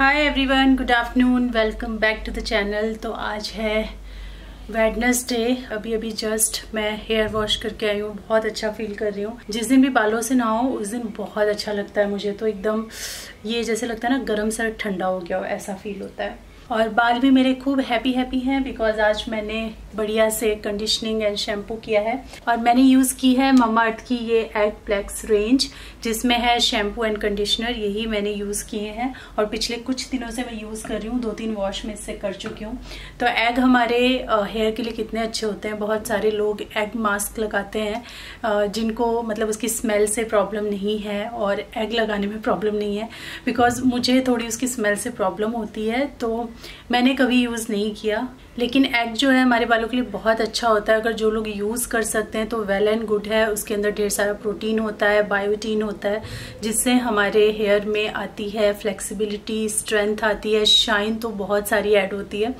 Hi everyone good afternoon welcome back to the channel तो आज है वेडनेसडे अभी अभी जस्ट मैं हेयर वॉश करके आई हूँ, बहुत अच्छा फील कर रही हूँ। जिस दिन भी बालों से ना हो, उस दिन बहुत अच्छा लगता है मुझे। तो एकदम ये जैसे लगता है ना, गर्म सर ठंडा हो गया हो, ऐसा फील होता है। और बाल भी मेरे खूब हैप्पी हैप्पी हैं बिकॉज़ आज मैंने बढ़िया से कंडीशनिंग एंड शैम्पू किया है। और मैंने यूज़ की है ममा अर्थ की ये एग प्लेक्स रेंज जिसमें है शैम्पू एंड कंडीशनर यही मैंने यूज़ किए हैं। और पिछले कुछ दिनों से मैं यूज़ कर रही हूँ दो तीन वॉश में इससे कर चुकी हूँ। तो एग हमारे हेयर के लिए कितने अच्छे होते हैं। बहुत सारे लोग एग मास्क लगाते हैं जिनको मतलब उसकी स्मेल से प्रॉब्लम नहीं है और एग लगाने में प्रॉब्लम नहीं है। बिकॉज़ मुझे थोड़ी उसकी स्मेल से प्रॉब्लम होती है तो मैंने कभी यूज़ नहीं किया। लेकिन एग जो है हमारे बालों के लिए बहुत अच्छा होता है। अगर जो लोग यूज़ कर सकते हैं तो वेल एंड गुड है। उसके अंदर ढेर सारा प्रोटीन होता है बायोटीन होता है, जिससे हमारे हेयर में आती है फ्लेक्सिबिलिटी स्ट्रेंथ आती है शाइन तो बहुत सारी ऐड होती है।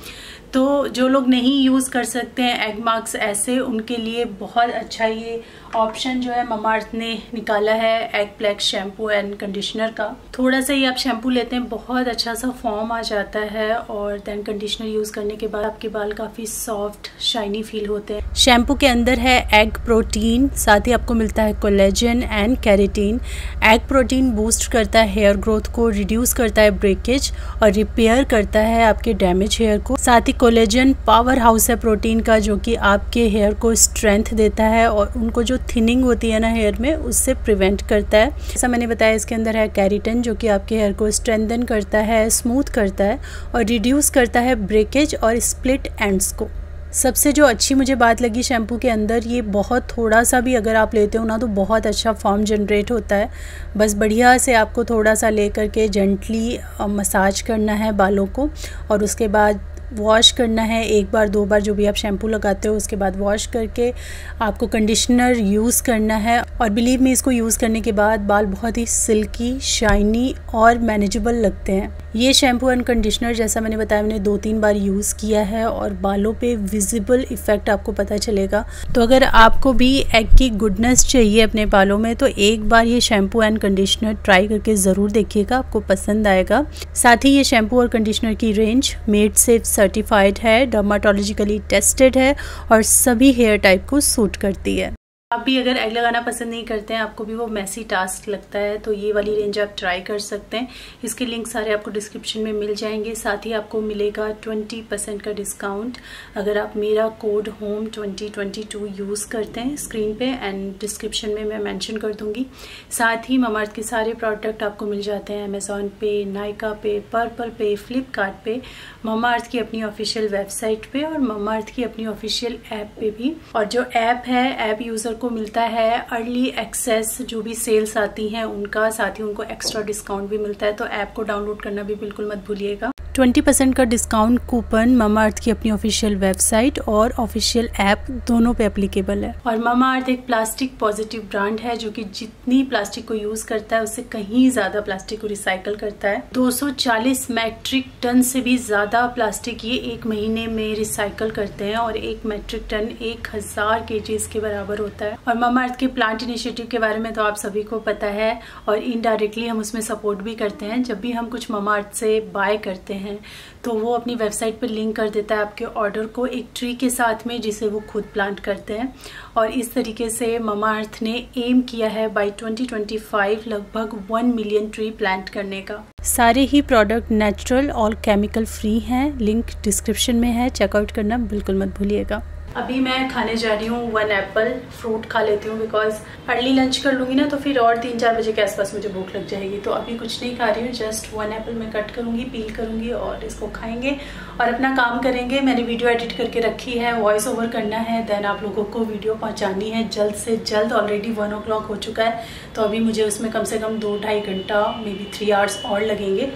तो जो लोग नहीं यूज़ कर सकते हैं एग मार्क्स ऐसे, उनके लिए बहुत अच्छा ये ऑप्शन जो है ममा अर्थ ने निकाला है egg plex shampoo and conditioner का। थोड़ा सा ही आप शैम्पू लेते हैं, बहुत अच्छा सा फॉर्म आ जाता है और देन कंडीशनर यूज़ करने के बाद आपके बाल काफ़ी सॉफ्ट शाइनी फील होते हैं। शैम्पू के अंदर है एग प्रोटीन साथ ही आपको मिलता है collagen and keratin egg protein boost करता है हेयर ग्रोथ को रिड्यूस करता है ब्रेकेज और रिपेयर करता है आपके डैमेज हेयर को। साथ ही कोलेजन पावर हाउस है प्रोटीन का, जो कि आपके हेयर को स्ट्रेंथ देता है और उनको जो थिनिंग होती है ना हेयर में, उससे प्रिवेंट करता है। जैसा मैंने बताया, इसके अंदर है कैरिटन जो कि आपके हेयर को स्ट्रेंथन करता है स्मूथ करता है और रिड्यूस करता है ब्रेकेज और स्प्लिट एंड्स को। सबसे जो अच्छी मुझे बात लगी शैम्पू के अंदर, ये बहुत थोड़ा सा भी अगर आप लेते हो ना तो बहुत अच्छा फॉर्म जनरेट होता है। बस बढ़िया से आपको थोड़ा सा ले करके जेंटली मसाज करना है बालों को और उसके बाद वॉश करना है, एक बार, दो बार जो भी आप शैम्पू लगाते हो, उसके बाद वॉश करके आपको कंडीशनर यूज़ करना है। और बिलीव में इसको यूज़ करने के बाद बाल बहुत ही सिल्की शाइनी और मैनेजेबल लगते हैं। ये शैम्पू एंड कंडीशनर जैसा मैंने बताया, मैंने दो तीन बार यूज़ किया है और बालों पे विजिबल इफ़ेक्ट आपको पता चलेगा। तो अगर आपको भी एग की गुडनेस चाहिए अपने बालों में तो एक बार ये शैम्पू एंड कंडीशनर ट्राई करके ज़रूर देखिएगा, आपको पसंद आएगा। साथ ही ये शैम्पू और कंडीशनर की रेंज मेड सेफ़ सर्टिफाइड है डर्माटोलॉजिकली टेस्टेड है और सभी हेयर टाइप को सूट करती है। आप भी अगर एग लगाना पसंद नहीं करते हैं, आपको भी वो मैसी टास्क लगता है तो ये वाली रेंज आप ट्राई कर सकते हैं। इसके लिंक सारे आपको डिस्क्रिप्शन में मिल जाएँगे। साथ ही आपको मिलेगा 20 परसेंट का डिस्काउंट अगर आप मेरा कोड होम 2022 यूज़ करते हैं स्क्रीन पे एंड डिस्क्रिप्शन में मैं मेंशन कर दूँगी। साथ ही ममर्थ के सारे प्रोडक्ट आपको मिल जाते हैं। अमेजोन पे नायका पे पर्पल पे फ्लिपकार्ट पे ममाअर्थ की अपनी ऑफिशियल वेबसाइट पे और ममाअर्थ की अपनी ऑफिशियल ऐप पे भी। और जो ऐप है ऐप यूज़र को मिलता है अर्ली एक्सेस जो भी सेल्स आती हैं, उनका साथ ही उनको एक्स्ट्रा डिस्काउंट भी मिलता है तो ऐप को डाउनलोड करना भी बिल्कुल मत भूलिएगा। ट्वेंटी परसेंट का डिस्काउंट कूपन मामा अर्थ की अपनी ऑफिशियल वेबसाइट और ऑफिशियल ऐप दोनों पे एप्लीकेबल है। और मामा अर्थ एक प्लास्टिक पॉजिटिव ब्रांड है जो कि जितनी प्लास्टिक को यूज़ करता है, उससे कहीं ज़्यादा प्लास्टिक को रिसाइकल करता है। 240 मैट्रिक टन से भी ज़्यादा प्लास्टिक ये एक महीने में रिसाइकल करते हैं और एक मैट्रिक टन एक हज़ार के के बराबर होता है। और मामा अर्थ के प्लांट इनिशिएटिव के बारे में तो आप सभी को पता है और इनडायरेक्टली हम उसमें सपोर्ट भी करते हैं। जब भी हम कुछ मामा अर्थ से बाय करते हैं हैं तो वो अपनी वेबसाइट पर लिंक कर देता है आपके ऑर्डर को एक ट्री के साथ में, जिसे वो खुद प्लांट करते हैं। और इस तरीके से ममा अर्थ ने एम किया है बाय 2025 लगभग वन मिलियन ट्री प्लांट करने का। सारे ही प्रोडक्ट नेचुरल और केमिकल फ्री हैं लिंक डिस्क्रिप्शन में है चेकआउट करना बिल्कुल मत भूलिएगा। अभी मैं खाने जा रही हूँ वन एप्पल फ्रूट खा लेती हूँ बिकॉज़ अर्ली लंच कर लूँगी ना तो फिर और तीन चार बजे के आसपास मुझे भूख लग जाएगी। तो अभी कुछ नहीं खा रही हूँ जस्ट वन एप्पल मैं कट करूँगी पील करूँगी और इसको खाएँगे और अपना काम करेंगे। मैंने वीडियो एडिट करके रखी है वॉइस ओवर करना है देन आप लोगों को वीडियो पहुँचानी है जल्द से जल्द। ऑलरेडी वन ओ हो चुका है तो अभी मुझे उसमें कम से कम दो ढाई घंटा मे बी थ्री आवर्स और लगेंगे।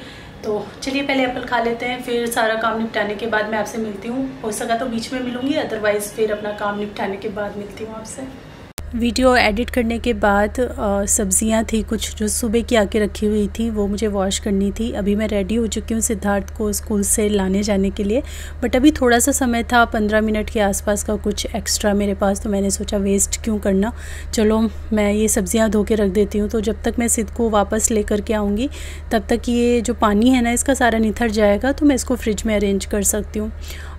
तो चलिए पहले एप्पल खा लेते हैं, फिर सारा काम निपटाने के बाद मैं आपसे मिलती हूँ। हो सका तो बीच में मिलूँगी अदरवाइज़ फिर अपना काम निपटाने के बाद मिलती हूँ आपसे। वीडियो एडिट करने के बाद सब्ज़ियाँ थी कुछ जो सुबह की आके रखी हुई थी, वो मुझे वॉश करनी थी। अभी मैं रेडी हो चुकी हूँ सिद्धार्थ को स्कूल से लाने जाने के लिए। बट अभी थोड़ा सा समय था, पंद्रह मिनट के आसपास का कुछ एक्स्ट्रा मेरे पास तो मैंने सोचा वेस्ट क्यों करना। चलो, मैं ये सब्ज़ियाँ धो के रख देती हूँ। तो जब तक मैं सिद्ध को वापस ले करके आऊँगी, तब तक ये जो पानी है ना, इसका सारा निथर जाएगा तो मैं इसको फ्रिज में अरेंज कर सकती हूँ।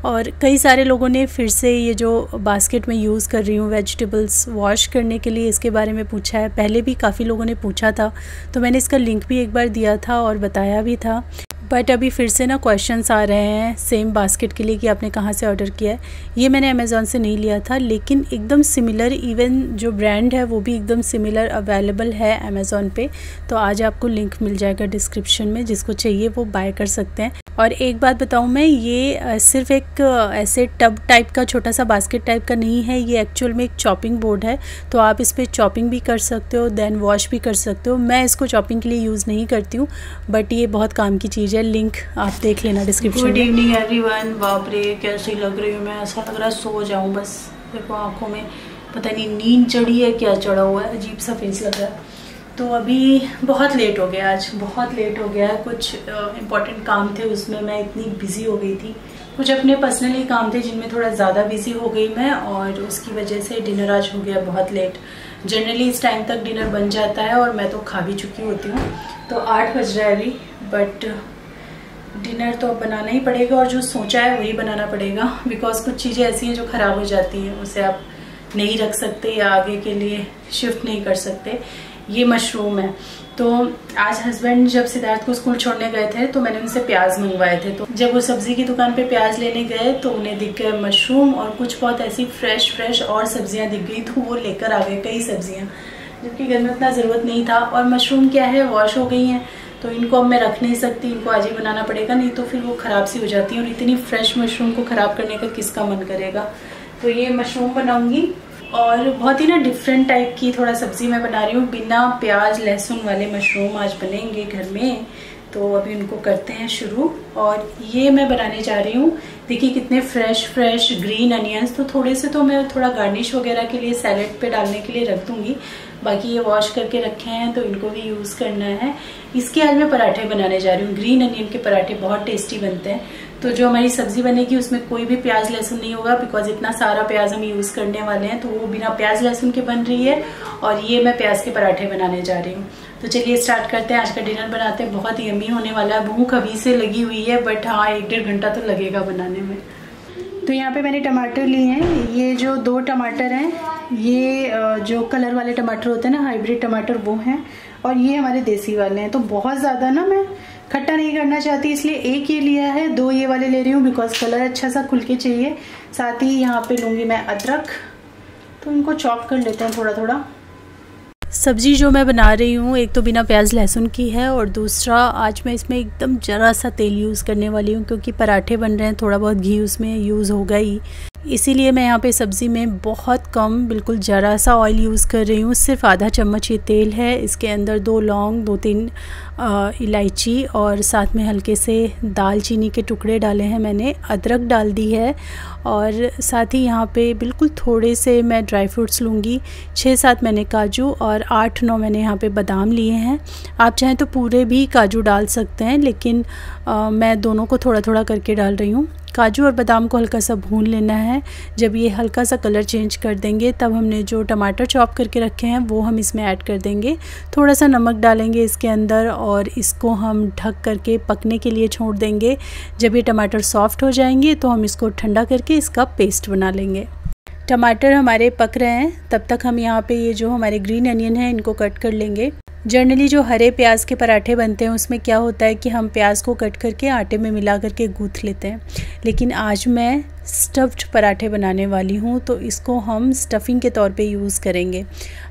और कई सारे लोगों ने फिर से ये जो बास्केट में यूज़ कर रही हूँ वेजिटेबल्स वॉश करने के लिए इसके बारे में पूछा है। पहले भी काफ़ी लोगों ने पूछा था तो मैंने इसका लिंक भी एक बार दिया था और बताया भी था। बट अभी फिर से ना क्वेश्चंस आ रहे हैं सेम बास्केट के लिए कि आपने कहाँ से ऑर्डर किया है। ये मैंने अमेज़ोन से नहीं लिया था, लेकिन एकदम सिमिलर इवन जो ब्रांड है वो भी एकदम सिमिलर अवेलेबल है अमेज़ोन पे। तो आज आपको लिंक मिल जाएगा डिस्क्रिप्शन में, जिसको चाहिए वो बाय कर सकते हैं। और एक बात बताऊँ मैं ये सिर्फ़ एक ऐसे टब टाइप का छोटा सा बास्केट टाइप का नहीं है ये एक्चुअल में एक चॉपिंग बोर्ड है तो आप इस पर चॉपिंग भी कर सकते हो देन वॉश भी कर सकते हो। मैं इसको चॉपिंग के लिए यूज़ नहीं करती हूँ बट ये बहुत काम की चीज़ है। लिंक आप देख लेना डिस्क्रिप्शन गुड इवनिंग एवरीवन बाप रे कैसी लग रही हूँ मैं? ऐसा लग रहा है सो जाऊँ बस। देखो आँखों में पता नहीं नींद चढ़ी है क्या चढ़ा हुआ है अजीब सा फेस लग रहा है। तो अभी बहुत लेट हो गया आज, बहुत लेट हो गया। है कुछ इम्पोर्टेंट काम थे उसमें मैं इतनी बिज़ी हो गई थी। कुछ अपने पर्सनली काम थे जिनमें थोड़ा ज़्यादा बिज़ी हो गई मैं और उसकी वजह से डिनर आज हो गया बहुत लेट जनरली इस टाइम तक डिनर बन जाता है और मैं तो खा भी चुकी होती हूँ। तो आठ बज रहा है अभी बट डिनर तो अब बनाना ही पड़ेगा और जो सोचा है वही बनाना पड़ेगा। बिकॉज़ कुछ चीज़ें ऐसी हैं जो ख़राब हो जाती हैं, उसे आप नहीं रख सकते या आगे के लिए शिफ्ट नहीं कर सकते। ये मशरूम है। तो आज हस्बैंड जब सिद्धार्थ को स्कूल छोड़ने गए थे तो मैंने उनसे प्याज मंगवाए थे। तो जब वो सब्ज़ी की दुकान पे प्याज लेने गए तो उन्हें दिख गए मशरूम और कुछ बहुत ऐसी फ्रेश फ्रेश और सब्ज़ियाँ दिख गई। तो वो लेकर आ गए कई सब्ज़ियाँ जबकि घर में उतना ज़रूरत नहीं था। और मशरूम क्या है? वॉश हो गई हैं। तो इनको अब मैं रख नहीं सकती, इनको आज ही बनाना पड़ेगा, नहीं तो फिर वो ख़राब सी हो जाती है। और इतनी फ्रेश मशरूम को ख़राब करने का किसका मन करेगा? तो ये मशरूम बनाऊँगी। और बहुत ही ना डिफरेंट टाइप की थोड़ा सब्ज़ी मैं बना रही हूँ। बिना प्याज, लहसुन वाले मशरूम आज बनेंगे घर में। तो अभी उनको करते हैं शुरू। और ये मैं बनाने जा रही हूँ। देखिए कितने फ्रेश फ्रेश ग्रीन अनियंस तो थोड़े से तो मैं थोड़ा गार्निश वगैरह के लिए सैलेड पे डालने के लिए रख दूँगी। बाकी ये वॉश करके रखे हैं तो इनको भी यूज़ करना है। इसके आज मैं पराठे बनाने जा रही हूँ। ग्रीन अनियन के पराठे बहुत टेस्टी बनते हैं। तो जो हमारी सब्ज़ी बनेगी, उसमें कोई भी प्याज लहसुन नहीं होगा बिकॉज़ इतना सारा प्याज हम यूज़ करने वाले हैं तो वो बिना प्याज लहसुन के बन रही है, और ये मैं प्याज के पराठे बनाने जा रही हूँ। तो चलिए स्टार्ट करते हैं। आज का डिनर बनाते हैं। बहुत ही यमी होने वाला है। भूख अभी से लगी हुई है बट हाँ एक डेढ़ घंटा तो लगेगा बनाने में। तो यहाँ पे मैंने टमाटर लिए हैं। ये जो दो टमाटर हैं ये जो कलर वाले टमाटर होते हैं ना हाइब्रिड टमाटर, वो हैं। और ये हमारे देसी वाले हैं। तो बहुत ज़्यादा ना मैं खट्टा नहीं करना चाहती, इसलिए एक ये लिया है, दो ये वाले ले रही हूँ बिकॉज़ कलर अच्छा सा खुल के चाहिए। साथ ही यहाँ पे लूँगी मैं अदरक। तो इनको चॉप कर लेते हैं थोड़ा थोड़ा सब्ज़ी जो मैं बना रही हूँ, एक तो बिना प्याज, लहसुन की है, और दूसरा आज मैं इसमें एकदम ज़रा सा तेल यूज़ करने वाली हूँ, क्योंकि पराठे बन रहे हैं, थोड़ा बहुत घी उसमें यूज़ होगा ही। इसीलिए मैं यहाँ पे सब्ज़ी में बहुत कम, बिल्कुल ज़रा सा ऑयल यूज़ कर रही हूँ। सिर्फ़ आधा चम्मच ये तेल है। इसके अंदर दो लौंग, दो तीन इलायची और साथ में हल्के से दाल चीनी के टुकड़े डाले हैं मैंने। अदरक डाल दी है और साथ ही यहाँ पे बिल्कुल थोड़े से मैं ड्राई फ्रूट्स लूँगी। छः सात मैंने काजू और आठ नौ मैंने यहाँ पे बादाम लिए हैं। आप चाहें तो पूरे भी काजू डाल सकते हैं, लेकिन आ, मैं दोनों को थोड़ा थोड़ा करके डाल रही हूँ। काजू और बादाम को हल्का सा भून लेना है। जब ये हल्का सा कलर चेंज कर देंगे तब हमने जो टमाटर चॉप करके रखे हैं वो हम इसमें ऐड कर देंगे। थोड़ा सा नमक डालेंगे इसके अंदर और इसको हम ढक करके पकने के लिए छोड़ देंगे। जब ये टमाटर सॉफ्ट हो जाएँगे तो हम इसको ठंडा करके इसका पेस्ट बना लेंगे। टमाटर हमारे पक रहे हैं। तब तक हम यहाँ पे ये जो हमारे ग्रीन अनियन है इनको कट कर लेंगे। जनरली जो हरे प्याज के पराठे बनते हैं, उसमें क्या होता है कि हम प्याज को कट करके आटे में मिला करके गूँथ लेते हैं। लेकिन आज मैं स्टफ्ड पराठे बनाने वाली हूँ तो इसको हम स्टफ़िंग के तौर पे यूज़ करेंगे।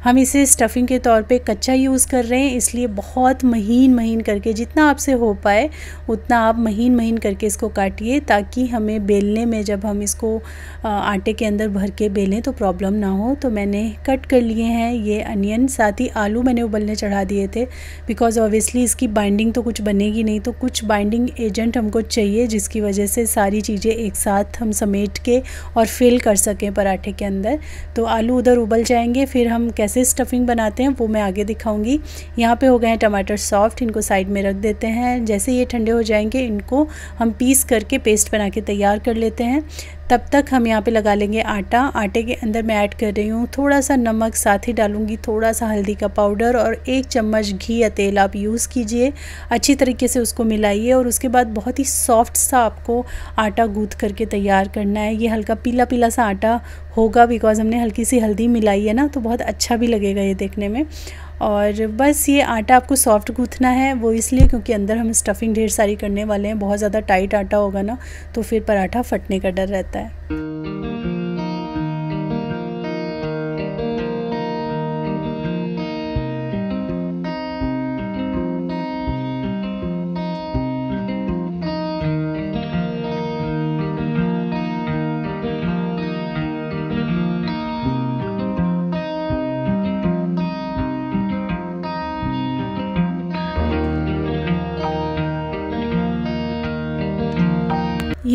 हम इसे स्टफ़िंग के तौर पे कच्चा यूज़ कर रहे हैं, इसलिए बहुत महीन महीन करके, जितना आपसे हो पाए, उतना आप महीन महीन करके इसको काटिए, ताकि हमें बेलने में जब हम इसको आटे के अंदर भर के बेलें तो प्रॉब्लम ना हो। तो मैंने कट कर लिए हैं ये अनियन साथ ही आलू मैंने उबलने चढ़ा दिए थे बिकॉज़ ऑब्वियसली इसकी बाइंडिंग तो कुछ बनेगी नहीं तो कुछ बाइंडिंग एजेंट हमको चाहिए, जिसकी वजह से सारी चीज़ें एक साथ हम समेट के और फिल कर सकें पराठे के अंदर। तो आलू उधर उबल जाएँगे, फिर हम कैसे स्टफिंग बनाते हैं वो मैं आगे दिखाऊँगी। यहाँ पे हो गए हैं टमाटर सॉफ्ट इनको साइड में रख देते हैं। जैसे ये ठंडे हो जाएँगे, इनको हम पीस करके पेस्ट बना के तैयार कर लेते हैं। तब तक हम यहाँ पे लगा लेंगे आटा। आटे के अंदर मैं ऐड कर रही हूँ। थोड़ा सा नमक, साथ ही डालूँगी थोड़ा सा हल्दी का पाउडर और एक चम्मच घी या तेल आप यूज़ कीजिए। अच्छी तरीके से उसको मिलाइए और उसके बाद बहुत ही सॉफ्ट सा आपको आटा गूँथ करके तैयार करना है। ये हल्का पीला पीला सा आटा होगा बिकॉज़ हमने हल्की सी हल्दी मिलाई है ना तो बहुत अच्छा भी लगेगा ये देखने में। और बस ये आटा आपको सॉफ्ट गूँथना है, वो इसलिए क्योंकि अंदर हम स्टफिंग ढेर सारी करने वाले हैं, बहुत ज़्यादा टाइट आटा होगा ना तो फिर पराठा फटने का डर रहता है।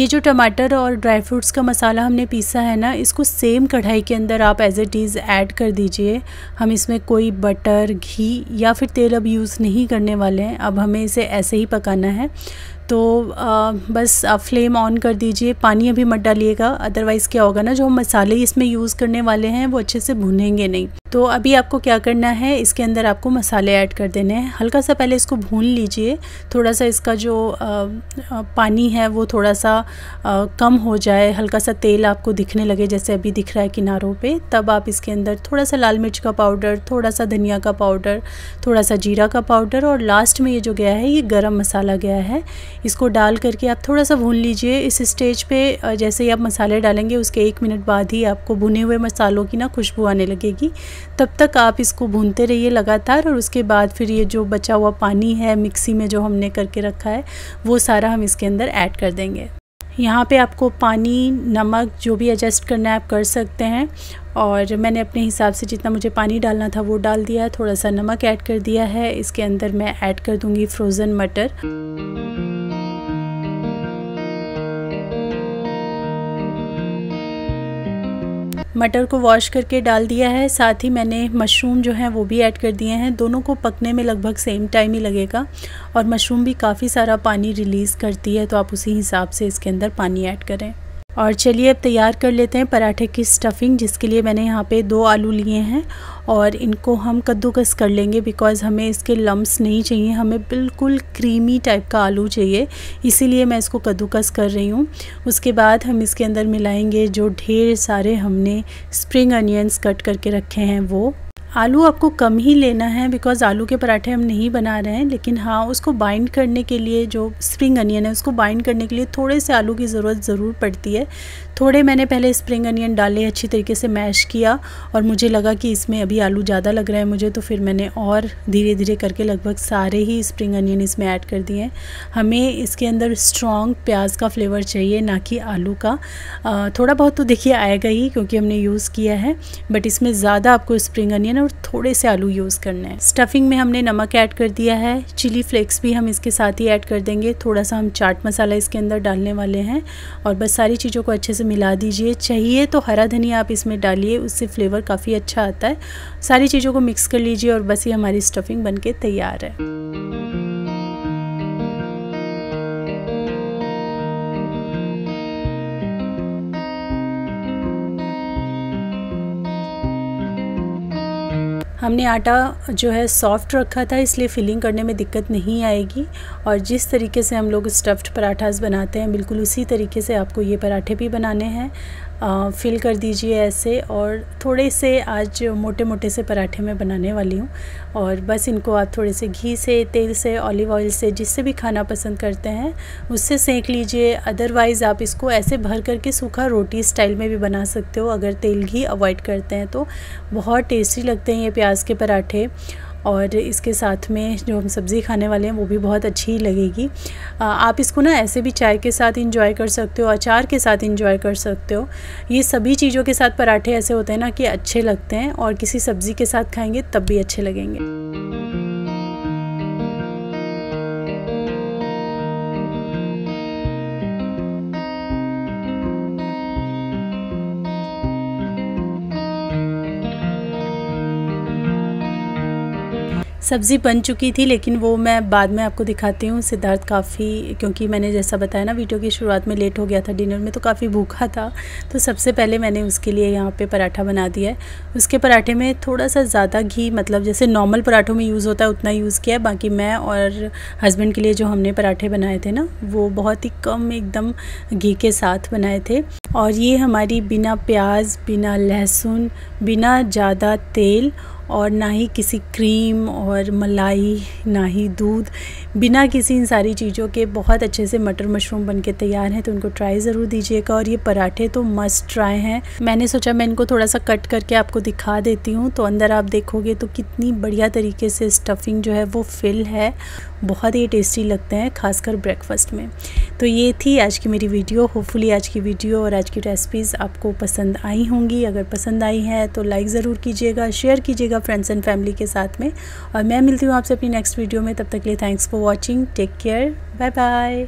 ये जो टमाटर और ड्राई फ्रूट्स का मसाला हमने पीसा है ना, इसको सेम कढ़ाई के अंदर आप एज इट इज़ ऐड कर दीजिए। हम इसमें कोई बटर घी या फिर तेल अब यूज़ नहीं करने वाले हैं। अब हमें इसे ऐसे ही पकाना है। तो आ, बस आप फ्लेम ऑन कर दीजिए पानी अभी मत डालिएगा अदरवाइज़ क्या होगा ना जो हम मसाले इसमें यूज़ करने वाले हैं वो अच्छे से भुनेंगे नहीं। तो अभी आपको क्या करना है इसके अंदर आपको मसाले ऐड कर देने हैं। हल्का सा पहले इसको भून लीजिए थोड़ा सा इसका जो आ, पानी है वो थोड़ा सा आ, कम हो जाए हल्का सा तेल आपको दिखने लगे जैसे अभी दिख रहा है किनारों पे तब आप इसके अंदर थोड़ा सा लाल मिर्च का पाउडर थोड़ा सा धनिया का पाउडर थोड़ा सा जीरा का पाउडर और लास्ट में ये जो गया है ये गरम मसाला गया है। इसको डाल करके आप थोड़ा सा भून लीजिए। इस स्टेज पे जैसे ही आप मसाले डालेंगे, उसके एक मिनट बाद ही आपको भुने हुए मसालों की ना खुशबू आने लगेगी। तब तक आप इसको भूनते रहिए लगातार और उसके बाद फिर ये जो बचा हुआ पानी है, मिक्सी में जो हमने करके रखा है, वो सारा हम इसके अंदर ऐड कर देंगे। यहाँ पे आपको पानी, नमक जो भी एडजस्ट करना है आप कर सकते हैं। और मैंने अपने हिसाब से जितना मुझे पानी डालना था, वो डाल दिया थोड़ा सा नमक ऐड कर दिया है। इसके अंदर मैं ऐड कर दूँगी फ्रोज़न मटर। मटर को वॉश करके डाल दिया है। साथ ही मैंने मशरूम जो है वो भी ऐड कर दिए हैं। दोनों को पकने में लगभग सेम टाइम ही लगेगा और मशरूम भी काफ़ी सारा पानी रिलीज़ करती है तो आप उसी हिसाब से इसके अंदर पानी ऐड करें। और चलिए अब तैयार कर लेते हैं पराठे की स्टफ़िंग जिसके लिए मैंने यहाँ पे दो आलू लिए हैं और इनको हम कद्दूकस कर लेंगे बिकॉज़ हमें इसके लम्ब्स नहीं चाहिए, हमें बिल्कुल क्रीमी टाइप का आलू चाहिए, इसीलिए मैं इसको कद्दूकस कर रही हूँ। उसके बाद हम इसके अंदर मिलाएँगे जो ढेर सारे हमने स्प्रिंग अनियंस कट करके रखे हैं वो। आलू आपको कम ही लेना है बिकॉज़ आलू के पराठे हम नहीं बना रहे हैं, लेकिन हाँ उसको बाइंड करने के लिए जो स्प्रिंग अनियन है, उसको बाइंड करने के लिए थोड़े से आलू की ज़रूरत ज़रूर पड़ती है। थोड़े मैंने पहले स्प्रिंग अनियन डाले, अच्छी तरीके से मैश किया और मुझे लगा कि इसमें अभी आलू ज़्यादा लग रहा है मुझे तो फिर मैंने और धीरे धीरे करके लगभग सारे ही स्प्रिंग अनियन इसमें ऐड कर दिए हैं। हमें इसके अंदर स्ट्रॉन्ग प्याज का फ्लेवर चाहिए, ना कि आलू का। थोड़ा बहुत तो देखिए आएगा ही, क्योंकि हमने यूज़ किया है बट इसमें ज़्यादा आपको स्प्रिंग अनियन और थोड़े से आलू यूज़ करने हैं। स्टफिंग में हमने नमक ऐड कर दिया है। चिली फ्लेक्स भी हम इसके साथ ही ऐड कर देंगे। थोड़ा सा हम चाट मसाला इसके अंदर डालने वाले हैं। और बस सारी चीज़ों को अच्छे से मिला दीजिए। चाहिए तो हरा धनिया आप इसमें डालिए, उससे फ्लेवर काफ़ी अच्छा आता है। सारी चीज़ों को मिक्स कर लीजिए और बस ये हमारी स्टफिंग बन तैयार है। हमने आटा जो है सॉफ्ट रखा था, इसलिए फिलिंग करने में दिक्कत नहीं आएगी। और जिस तरीके से हम लोग स्टफ़्ड पराठास बनाते हैं, बिल्कुल उसी तरीके से आपको ये पराठे भी बनाने हैं। फिल कर दीजिए ऐसे और थोड़े से आज मोटे मोटे से पराठे मैं बनाने वाली हूँ और बस इनको आप थोड़े से घी से, तेल से ऑलिव ऑयल से, जिससे भी खाना पसंद करते हैं, उससे सेंक लीजिए। अदरवाइज़ आप इसको ऐसे भर करके सूखा रोटी स्टाइल में भी बना सकते हो। अगर तेल घी अवॉइड करते हैं तो बहुत टेस्टी लगते हैं ये प्याज के पराठे। और इसके साथ में जो हम सब्ज़ी खाने वाले हैं, वो भी बहुत अच्छी लगेगी। आप इसको ना ऐसे भी चाय के साथ इंजॉय कर सकते हो, अचार के साथ इंजॉय कर सकते हो। ये सभी चीज़ों के साथ पराठे ऐसे होते हैं ना कि अच्छे लगते हैं और किसी सब्ज़ी के साथ खाएँगे तब भी अच्छे लगेंगे। सब्ज़ी बन चुकी थी, लेकिन वो मैं बाद में आपको दिखाती हूँ, सिद्धार्थ काफ़ी, क्योंकि मैंने जैसा बताया ना, वीडियो की शुरुआत में लेट हो गया था डिनर में तो काफ़ी भूखा था। तो सबसे पहले मैंने उसके लिए यहाँ पे पराठा बना दिया है। उसके पराठे में थोड़ा सा ज़्यादा घी मतलब जैसे नॉर्मल पराठों में यूज़ होता है, उतना यूज़ किया है। बाकी मैं और हस्बैंड के लिए जो हमने पराठे बनाए थे ना, वो बहुत ही कम एकदम घी के साथ बनाए थे। और ये हमारी बिना प्याज, बिना लहसुन, बिना ज़्यादा तेल और ना ही किसी क्रीम और मलाई, ना ही दूध। बिना किसी इन सारी चीज़ों के बहुत अच्छे से मटर मशरूम बन के तैयार हैं तो उनको ट्राई ज़रूर दीजिएगा और ये पराठे तो मस्ट ट्राई हैं। मैंने सोचा मैं इनको थोड़ा सा कट करके आपको दिखा देती हूँ तो अंदर आप देखोगे तो कितनी बढ़िया तरीके से स्टफिंग जो है वो फिल है। बहुत ही टेस्टी लगते हैं, खासकर ब्रेकफास्ट में। तो ये थी आज की मेरी वीडियो होपफुली आज की वीडियो और आज की रेसिपीज़ आपको पसंद आई होंगी। अगर पसंद आई है तो लाइक ज़रूर कीजिएगा शेयर कीजिएगा फ्रेंड्स एंड फैमिली के साथ में। और मैं मिलती हूँ आपसे अपनी नेक्स्ट वीडियो में। तब तक के लिए thanks for watching take care bye bye